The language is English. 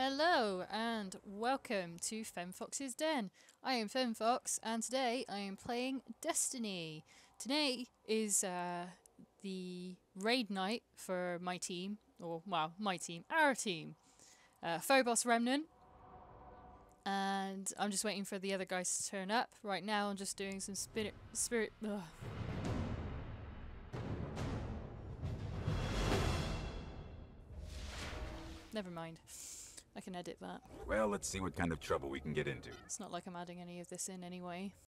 Hello and welcome to FemmeFox's Den. I am FemFox and today I am playing Destiny. Today is uh, the raid night for my team, or well, my team, our team. Uh, Phobos Remnant. And I'm just waiting for the other guys to turn up. Right now I'm just doing some spirit... spirit ugh. Never mind. I can edit that. Well, let's see what kind of trouble we can get into. It's not like I'm adding any of this in anyway.